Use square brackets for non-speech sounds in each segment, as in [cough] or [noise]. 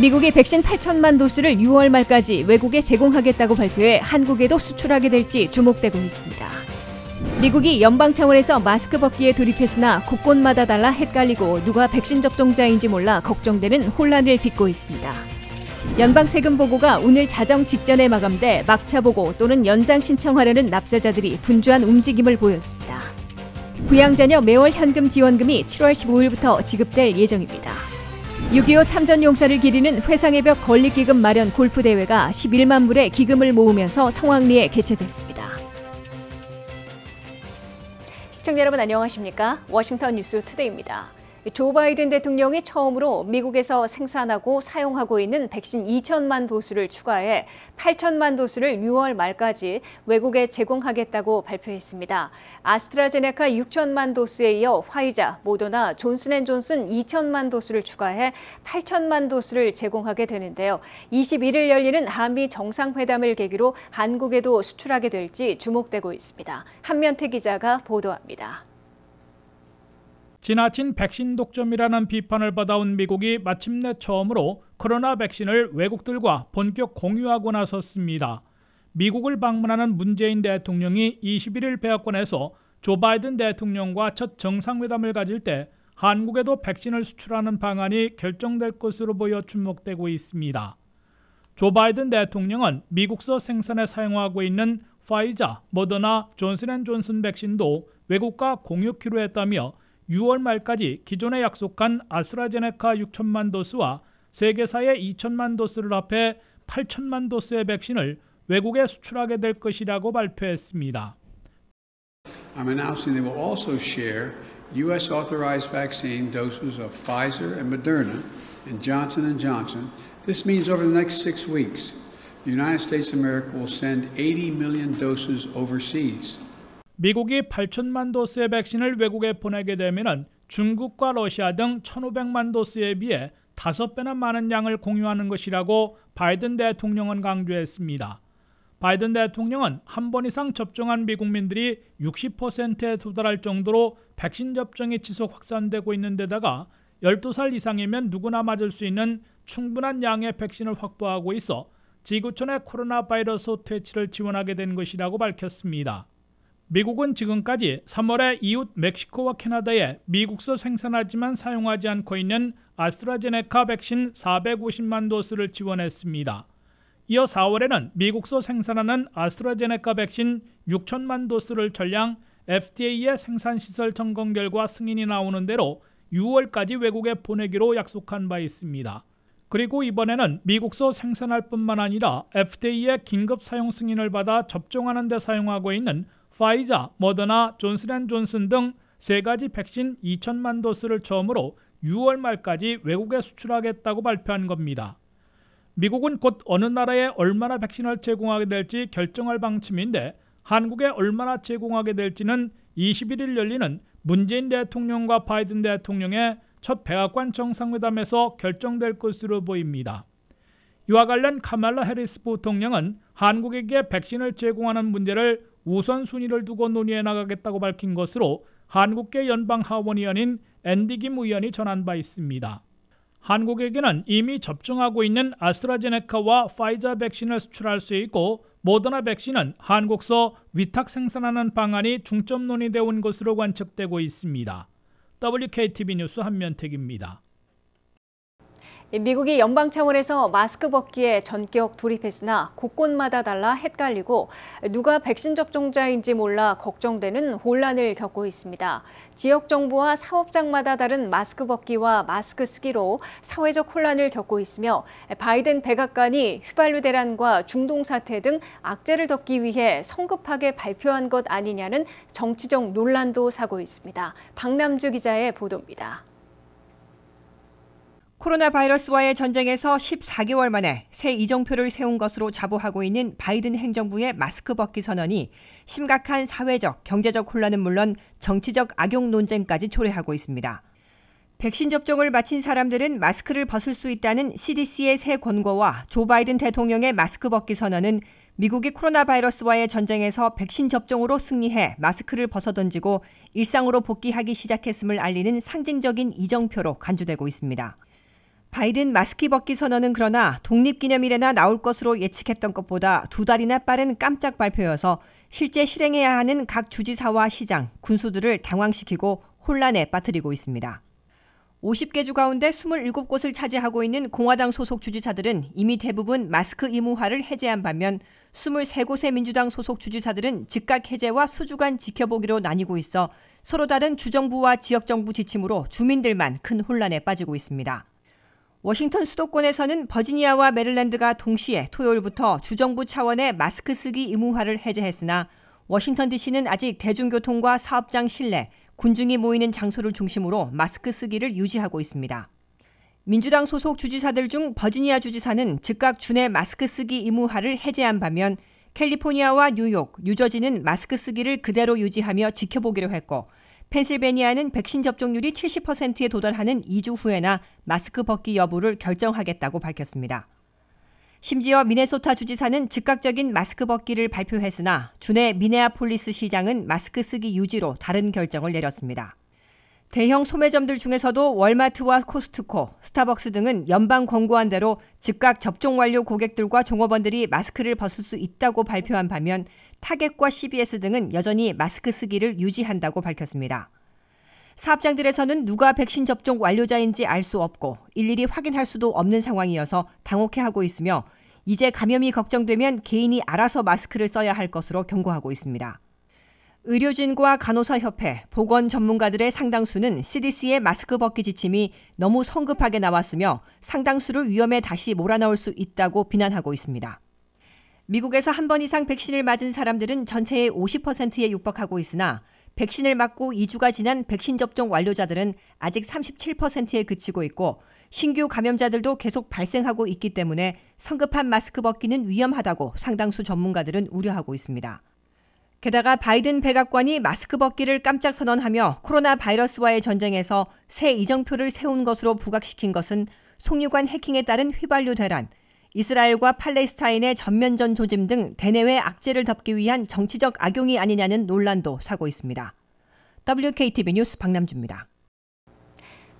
미국이 백신 8천만 도수를 6월 말까지 외국에 제공하겠다고 발표해 한국에도 수출하게 될지 주목되고 있습니다. 미국이 연방 차원에서 마스크 벗기에 돌입했으나 곳곳마다 달라 헷갈리고 누가 백신 접종자인지 몰라 걱정되는 혼란을 빚고 있습니다. 연방 세금 보고가 오늘 자정 직전에 마감돼 막차 보고 또는 연장 신청하려는 납세자들이 분주한 움직임을 보였습니다. 부양자녀 매월 현금 지원금이 7월 15일부터 지급될 예정입니다. 6.25 참전 용사를 기리는 회상의 벽 건립기금 마련 골프 대회가 11만 불의 기금을 모으면서 성황리에 개최됐습니다. 시청자 여러분 안녕하십니까? 워싱턴 뉴스 투데이입니다. 조 바이든 대통령이 처음으로 미국에서 생산하고 사용하고 있는 백신 2천만 dose를 추가해 8천만 dose를 6월 말까지 외국에 제공하겠다고 발표했습니다. 아스트라제네카 6천만 dose에 이어 화이자, 모더나, 존슨앤존슨 2천만 dose를 추가해 8천만 도수를 제공하게 되는데요. 21일 열리는 한미 정상회담을 계기로 한국에도 수출하게 될지 주목되고 있습니다. 한면태 기자가 보도합니다. 지나친 백신 독점이라는 비판을 받아온 미국이 마침내 처음으로 코로나 백신을 외국들과 본격 공유하고 나섰습니다. 미국을 방문하는 문재인 대통령이 21일 백악관에서 조 바이든 대통령과 첫 정상회담을 가질 때 한국에도 백신을 수출하는 방안이 결정될 것으로 보여 주목되고 있습니다. 조 바이든 대통령은 미국서 생산에 사용하고 있는 파이자, 모더나, 존슨앤존슨 백신도 외국과 공유키로 했다며 6월 말까지 기존에 약속한 아스트라제네카 6천만 도스와 세계사의 2천만 도스를 합해 8천만 도스의 백신을 외국에 수출하게 될 것이라고 발표했습니다. I'm announcing they will also share U.S. authorized vaccine doses of Pfizer and Moderna and Johnson Johnson. This means over the next six weeks, the United States of America will send 80 million doses overseas. 미국이 8천만 도스의 백신을 외국에 보내게 되면 중국과 러시아 등 1,500만 도스에 비해 5배나 많은 양을 공유하는 것이라고 바이든 대통령은 강조했습니다. 바이든 대통령은 한 번 이상 접종한 미국민들이 60%에 도달할 정도로 백신 접종이 지속 확산되고 있는 데다가 12살 이상이면 누구나 맞을 수 있는 충분한 양의 백신을 확보하고 있어 지구촌의 코로나 바이러스 퇴치를 지원하게 된 것이라고 밝혔습니다. 미국은 지금까지 3월에 이웃 멕시코와 캐나다에 미국서 생산하지만 사용하지 않고 있는 아스트라제네카 백신 450만 도스를 지원했습니다. 이어 4월에는 미국서 생산하는 아스트라제네카 백신 6천만 도스를 전량 FDA의 생산시설 점검 결과 승인이 나오는 대로 6월까지 외국에 보내기로 약속한 바 있습니다. 그리고 이번에는 미국서 생산할 뿐만 아니라 FDA의 긴급 사용 승인을 받아 접종하는 데 사용하고 있는 파이자, 모더나, 존슨앤존슨 등 세 가지 백신 2천만 도스를 처음으로 6월 말까지 외국에 수출하겠다고 발표한 겁니다. 미국은 곧 어느 나라에 얼마나 백신을 제공하게 될지 결정할 방침인데 한국에 얼마나 제공하게 될지는 21일 열리는 문재인 대통령과 바이든 대통령의 첫 백악관 정상회담에서 결정될 것으로 보입니다. 이와 관련 카말라 해리스 부통령은 한국에게 백신을 제공하는 문제를 우선순위를 두고 논의해 나가겠다고 밝힌 것으로 한국계 연방 하원의원인 앤디 김 의원이 전한 바 있습니다. 한국에게는 이미 접종하고 있는 아스트라제네카와 파이자 백신을 수출할 수 있고 모더나 백신은 한국서 위탁 생산하는 방안이 중점 논의되어 온 것으로 관측되고 있습니다. WKTV 뉴스 한면택입니다. 미국이 연방 차원에서 마스크 벗기에 전격 돌입했으나 곳곳마다 달라 헷갈리고 누가 백신 접종자인지 몰라 걱정되는 혼란을 겪고 있습니다. 지역 정부와 사업장마다 다른 마스크 벗기와 마스크 쓰기로 사회적 혼란을 겪고 있으며 바이든 백악관이 휘발유 대란과 중동 사태 등 악재를 덮기 위해 성급하게 발표한 것 아니냐는 정치적 논란도 사고 있습니다. 박남주 기자의 보도입니다. 코로나 바이러스와의 전쟁에서 14개월 만에 새 이정표를 세운 것으로 자부하고 있는 바이든 행정부의 마스크 벗기 선언이 심각한 사회적, 경제적 혼란은 물론 정치적 악용 논쟁까지 초래하고 있습니다. 백신 접종을 마친 사람들은 마스크를 벗을 수 있다는 CDC의 새 권고와 조 바이든 대통령의 마스크 벗기 선언은 미국이 코로나 바이러스와의 전쟁에서 백신 접종으로 승리해 마스크를 벗어던지고 일상으로 복귀하기 시작했음을 알리는 상징적인 이정표로 간주되고 있습니다. 바이든 마스크 벗기 선언은 그러나 독립기념일에나 나올 것으로 예측했던 것보다 두 달이나 빠른 깜짝 발표여서 실제 실행해야 하는 각 주지사와 시장, 군수들을 당황시키고 혼란에 빠뜨리고 있습니다. 50개 주 가운데 27곳을 차지하고 있는 공화당 소속 주지사들은 이미 대부분 마스크 의무화를 해제한 반면 23곳의 민주당 소속 주지사들은 즉각 해제와 수주간 지켜보기로 나뉘고 있어 서로 다른 주정부와 지역정부 지침으로 주민들만 큰 혼란에 빠지고 있습니다. 워싱턴 수도권에서는 버지니아와 메릴랜드가 동시에 토요일부터 주정부 차원의 마스크 쓰기 의무화를 해제했으나 워싱턴 DC는 아직 대중교통과 사업장 실내, 군중이 모이는 장소를 중심으로 마스크 쓰기를 유지하고 있습니다. 민주당 소속 주지사들 중 버지니아 주지사는 즉각 주내 마스크 쓰기 의무화를 해제한 반면 캘리포니아와 뉴욕, 뉴저지는 마스크 쓰기를 그대로 유지하며 지켜보기로 했고 펜실베니아는 백신 접종률이 70%에 도달하는 2주 후에나 마스크 벗기 여부를 결정하겠다고 밝혔습니다. 심지어 미네소타 주지사는 즉각적인 마스크 벗기를 발표했으나 주내 미네아폴리스 시장은 마스크 쓰기 유지로 다른 결정을 내렸습니다. 대형 소매점들 중에서도 월마트와 코스트코, 스타벅스 등은 연방 권고한 대로 즉각 접종 완료 고객들과 종업원들이 마스크를 벗을 수 있다고 발표한 반면 타겟과 CVS 등은 여전히 마스크 쓰기를 유지한다고 밝혔습니다. 사업장들에서는 누가 백신 접종 완료자인지 알 수 없고 일일이 확인할 수도 없는 상황이어서 당혹해하고 있으며 이제 감염이 걱정되면 개인이 알아서 마스크를 써야 할 것으로 경고하고 있습니다. 의료진과 간호사협회, 보건 전문가들의 상당수는 CDC의 마스크 벗기 지침이 너무 성급하게 나왔으며 상당수를 위험에 다시 몰아넣을 수 있다고 비난하고 있습니다. 미국에서 한 번 이상 백신을 맞은 사람들은 전체의 50%에 육박하고 있으나 백신을 맞고 2주가 지난 백신 접종 완료자들은 아직 37%에 그치고 있고 신규 감염자들도 계속 발생하고 있기 때문에 성급한 마스크 벗기는 위험하다고 상당수 전문가들은 우려하고 있습니다. 게다가 바이든 백악관이 마스크 벗기를 깜짝 선언하며 코로나 바이러스와의 전쟁에서 새 이정표를 세운 것으로 부각시킨 것은 송유관 해킹에 따른 휘발유 대란, 이스라엘과 팔레스타인의 전면전 조짐 등 대내외 악재를 덮기 위한 정치적 악용이 아니냐는 논란도 사고 있습니다. WKTV 뉴스 박남주입니다.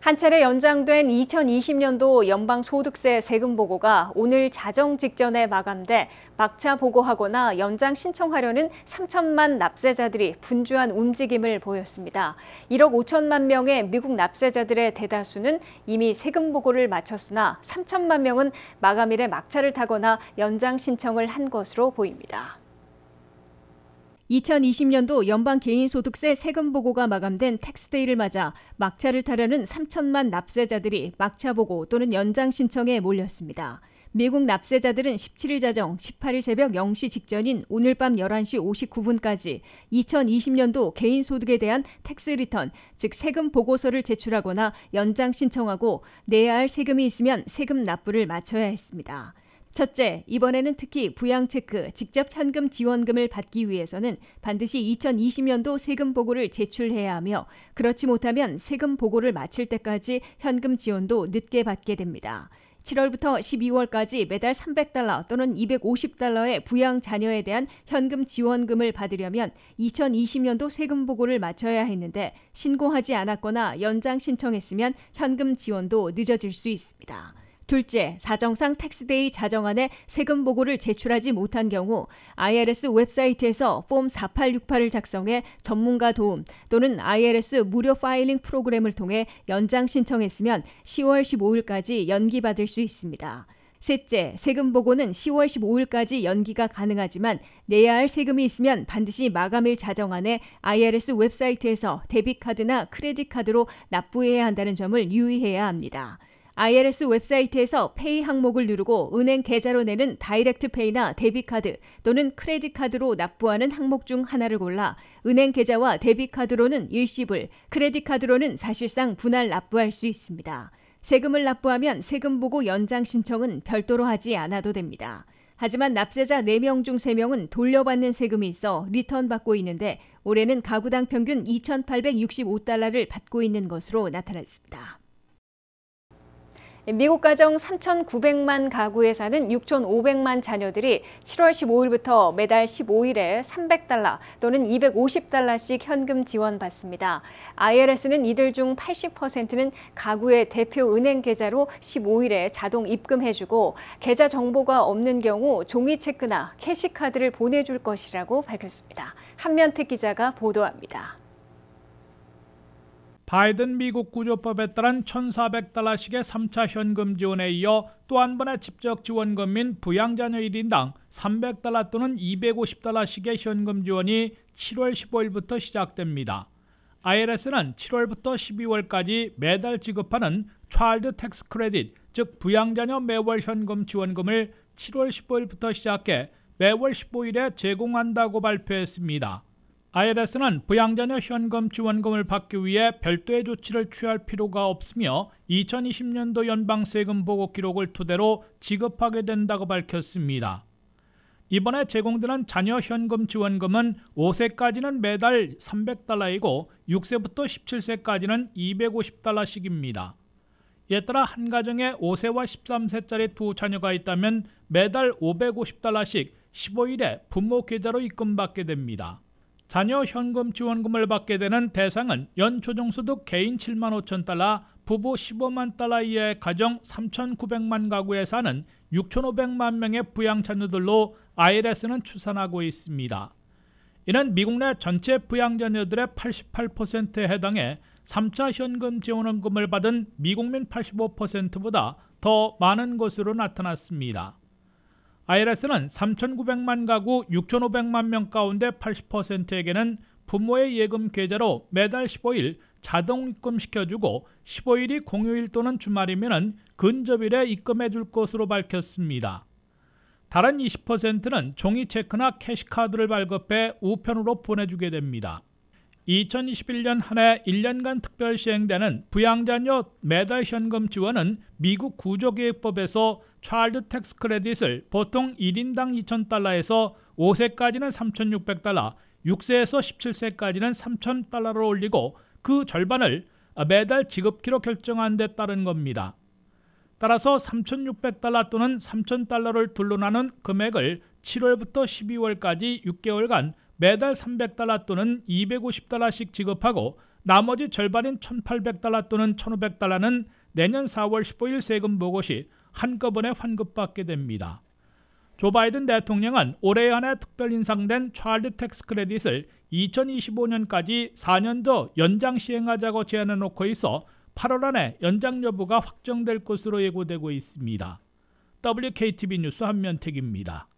한 차례 연장된 2020년도 연방소득세 세금 보고가 오늘 자정 직전에 마감돼 막차 보고하거나 연장 신청하려는 3천만 납세자들이 분주한 움직임을 보였습니다. 1억 5천만 명의 미국 납세자들의 대다수는 이미 세금 보고를 마쳤으나 3천만 명은 마감일에 막차를 타거나 연장 신청을 한 것으로 보입니다. 2020년도 연방 개인소득세 세금 보고가 마감된 Tax Day를 맞아 막차를 타려는 3천만 납세자들이 막차 보고 또는 연장 신청에 몰렸습니다. 미국 납세자들은 17일 자정 18일 새벽 0시 직전인 오늘 밤 11시 59분까지 2020년도 개인소득에 대한 tax return, 즉 세금 보고서를 제출하거나 연장 신청하고 내야 할 세금이 있으면 세금 납부를 마쳐야 했습니다. 첫째, 이번에는 특히 부양체크, 직접 현금 지원금을 받기 위해서는 반드시 2020년도 세금 보고를 제출해야 하며 그렇지 못하면 세금 보고를 마칠 때까지 현금 지원도 늦게 받게 됩니다. 7월부터 12월까지 매달 300달러 또는 250달러의 부양 자녀에 대한 현금 지원금을 받으려면 2020년도 세금 보고를 마쳐야 했는데 신고하지 않았거나 연장 신청했으면 현금 지원도 늦어질 수 있습니다. 둘째, 사정상 Tax Day 자정안에 세금 보고를 제출하지 못한 경우 IRS 웹사이트에서 폼 4868을 작성해 전문가 도움 또는 IRS 무료 filing 프로그램을 통해 연장 신청했으면 10월 15일까지 연기받을 수 있습니다. 셋째, 세금 보고는 10월 15일까지 연기가 가능하지만 내야 할 세금이 있으면 반드시 마감일 자정안에 IRS 웹사이트에서 debit 카드나 크레딧 카드로 납부해야 한다는 점을 유의해야 합니다. IRS 웹사이트에서 pay 항목을 누르고 은행 계좌로 내는 Direct Pay나 debit card 또는 credit card로 납부하는 항목 중 하나를 골라 은행 계좌와 debit card로는 일시불, credit card로는 사실상 분할 납부할 수 있습니다. 세금을 납부하면 세금 보고 연장 신청은 별도로 하지 않아도 됩니다. 하지만 납세자 4명 중 3명은 돌려받는 세금이 있어 return 받고 있는데 올해는 가구당 평균 2,865달러를 받고 있는 것으로 나타났습니다. 미국 가정 3,900만 가구에 사는 6,500만 자녀들이 7월 15일부터 매달 15일에 300달러 또는 250달러씩 현금 지원받습니다. IRS는 이들 중 80%는 가구의 대표 은행 계좌로 15일에 자동 입금해주고 계좌 정보가 없는 경우 종이 체크나 캐시카드를 보내줄 것이라고 밝혔습니다. 한면택 기자가 보도합니다. 바이든 미국 구조법에 따른 1,400달러씩의 3차 현금 지원에 이어 또 한 번의 직접 지원금 인 부양자녀 1인당 300달러 또는 250달러씩의 현금 지원이 7월 15일부터 시작됩니다. IRS는 7월부터 12월까지 매달 지급하는 Child Tax Credit, 즉 부양자녀 매월 현금 지원금을 7월 15일부터 시작해 매월 15일에 제공한다고 발표했습니다. IRS는 부양자녀 현금 지원금을 받기 위해 별도의 조치를 취할 필요가 없으며 2020년도 연방 세금 보고 기록을 토대로 지급하게 된다고 밝혔습니다. 이번에 제공되는 자녀 현금 지원금은 5세까지는 매달 300달러이고 6세부터 17세까지는 250달러씩입니다. 이에 따라 한 가정에 5세와 13세짜리 두 자녀가 있다면 매달 550달러씩 15일에 부모 계좌로 입금받게 됩니다. 자녀 현금 지원금을 받게 되는 대상은 연초정소득 개인 7만 5천 달러, 부부 15만 달러 이하의 가정 3,900만 가구에 사는 6,500만 명의 부양 자녀들로 IRS는 추산하고 있습니다. 이는 미국 내 전체 부양 자녀들의 88%에 해당해 3차 현금 지원금을 받은 미국민 85%보다 더 많은 것으로 나타났습니다. IRS는 3,900만 가구 6,500만 명 가운데 80%에게는 부모의 예금 계좌로 매달 15일 자동 입금시켜주고 15일이 공휴일 또는 주말이면 근접일에 입금해 줄 것으로 밝혔습니다. 다른 20%는 종이 체크나 캐시카드를 발급해 우편으로 보내주게 됩니다. 2021년 한 해 1년간 특별 시행되는 부양자녀 매달 현금 지원은 미국 구조계획법에서 Child Tax Credit을 보통 1인당 2,000달러에서 5세까지는 3,600달러, 6세에서 17세까지는 3,000달러로 올리고 그 절반을 매달 지급키로 결정한 데 따른 겁니다. 따라서 3,600달러 또는 3,000달러를 둘로 나눈 금액을 7월부터 12월까지 6개월간 매달 300달러 또는 250달러씩 지급하고 나머지 절반인 1,800달러 또는 1,500달러는 내년 4월 15일 세금 보고 시 한꺼번에 환급받게 됩니다. 조 바이든 대통령은 올해 한해 특별 인상된 Child Tax Credit을 2025년까지 4년 더 연장 시행하자고 제안해 놓고 있어 8월 안에 연장 여부가 확정될 것으로 예고되고 있습니다. WKTV 뉴스 한면택입니다.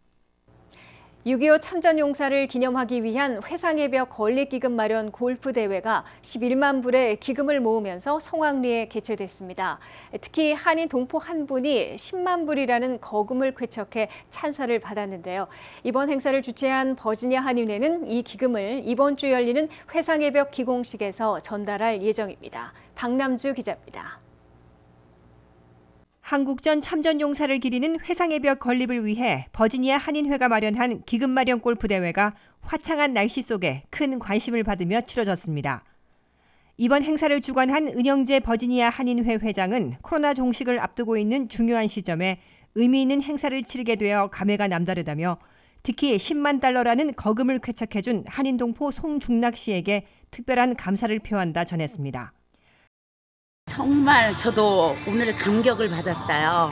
6.25 참전 용사를 기념하기 위한 회상의 벽 건립기금 마련 골프 대회가 11만 불의 기금을 모으면서 성황리에 개최됐습니다. 특히 한인 동포 한 분이 10만 불이라는 거금을 쾌척해 찬사를 받았는데요. 이번 행사를 주최한 버지니아 한인회는 이 기금을 이번 주 열리는 회상의 벽 기공식에서 전달할 예정입니다. 박남주 기자입니다. 한국전 참전용사를 기리는 회상의 벽 건립을 위해 버지니아 한인회가 마련한 기금 마련 골프 대회가 화창한 날씨 속에 큰 관심을 받으며 치러졌습니다. 이번 행사를 주관한 은영재 버지니아 한인회 회장은 코로나 종식을 앞두고 있는 중요한 시점에 의미 있는 행사를 치르게 되어 감회가 남다르다며 특히 10만 달러라는 거금을 쾌척해준 한인 동포 송중락 씨에게 특별한 감사를 표한다 전했습니다. 정말 저도 오늘 감격을 받았어요.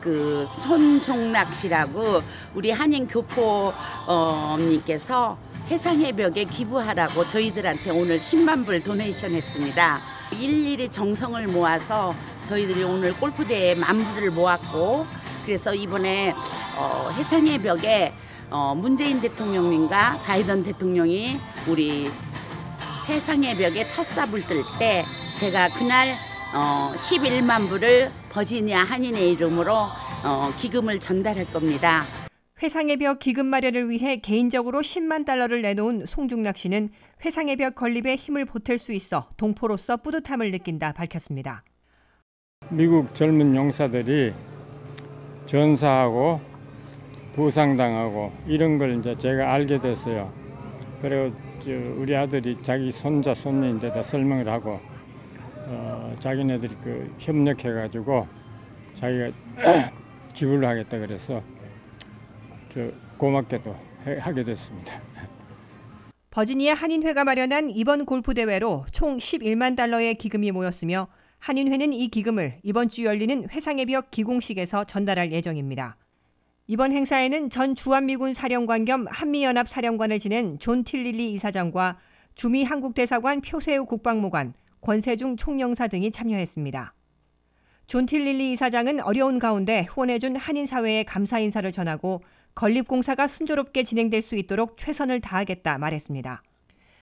그 손종락 씨라고 우리 한인 교포님께서 해상해벽에 기부하라고 저희들한테 오늘 10만 불 도네이션 했습니다. 일일이 정성을 모아서 저희들이 오늘 골프대회에 만 불을 모았고 그래서 이번에 어, 해상해벽에 어, 문재인 대통령님과 바이든 대통령이 우리 해상해벽에 첫 삽을 뜰 때 제가 그날 어, 11만 불을 버지니아 한인의 이름으로 어, 기금을 전달할 겁니다. 회상의 벽 기금 마련을 위해 개인적으로 10만 달러를 내놓은 송중락 씨는 회상의 벽 건립에 힘을 보탤 수 있어 동포로서 뿌듯함을 느낀다 밝혔습니다. 미국 젊은 용사들이 전사하고 부상당하고 이런 걸 이제 제가 알게 됐어요. 그리고 우리 아들이 자기 손자 손녀인데 다 설명을 하고 어, 자기네들이 그 협력해가지고 자기가 [coughs] 기부를 하겠다 그래서 저 고맙게도 하게 됐습니다. 버지니아 한인회가 마련한 이번 골프 대회로 총 11만 달러의 기금이 모였으며 한인회는 이 기금을 이번 주 열리는 회상의 벽 기공식에서 전달할 예정입니다. 이번 행사에는 전 주한미군 사령관 겸 한미연합 사령관을 지낸 존 틸릴리 이사장과 주미 한국대사관 표세우 국방무관, 권세중 총영사 등이 참여했습니다. 존 틸릴리 이사장은 어려운 가운데 후원해준 한인사회에 감사 인사를 전하고 건립공사가 순조롭게 진행될 수 있도록 최선을 다하겠다 말했습니다.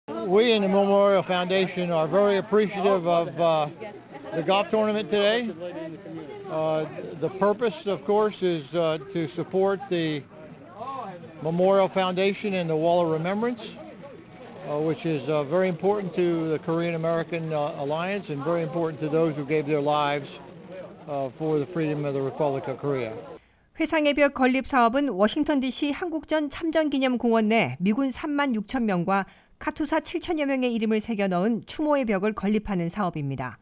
We in the Memorial Foundation are very appreciative of uh, the golf tournament today. Uh, the purpose, of course, is uh, to support the Memorial Foundation and the Wall of Remembrance, uh, which is uh, very important to the Korean American uh, Alliance and very important to those who gave their lives uh, for the freedom of the Republic of Korea. 회상의 벽 건립 사업은 워싱턴 DC 한국전 참전기념공원 내 미군 3만 6천 명과 카투사 7천여 명의 이름을 새겨 넣은 추모의 벽을 건립하는 사업입니다.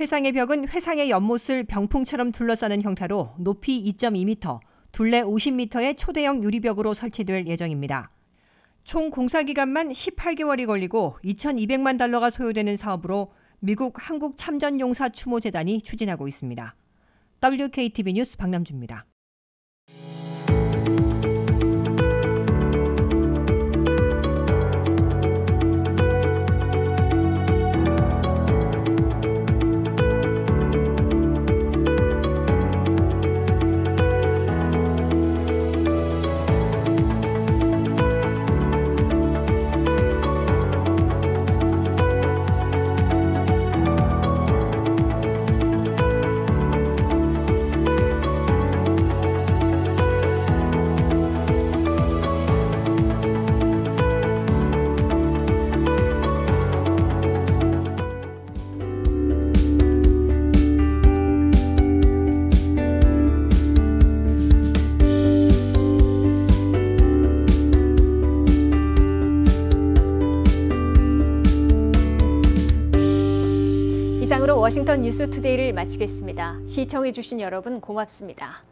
회상의 벽은 회상의 연못을 병풍처럼 둘러싸는 형태로 높이 2.2m, 둘레 50m의 초대형 유리벽으로 설치될 예정입니다. 총 공사 기간만 18개월이 걸리고 2,200만 달러가 소요되는 사업으로 미국 한국 참전용사 추모 재단이 추진하고 있습니다. WKTV 뉴스 박남주입니다. 워싱턴 뉴스 투데이를 마치겠습니다. 시청해주신 여러분 고맙습니다.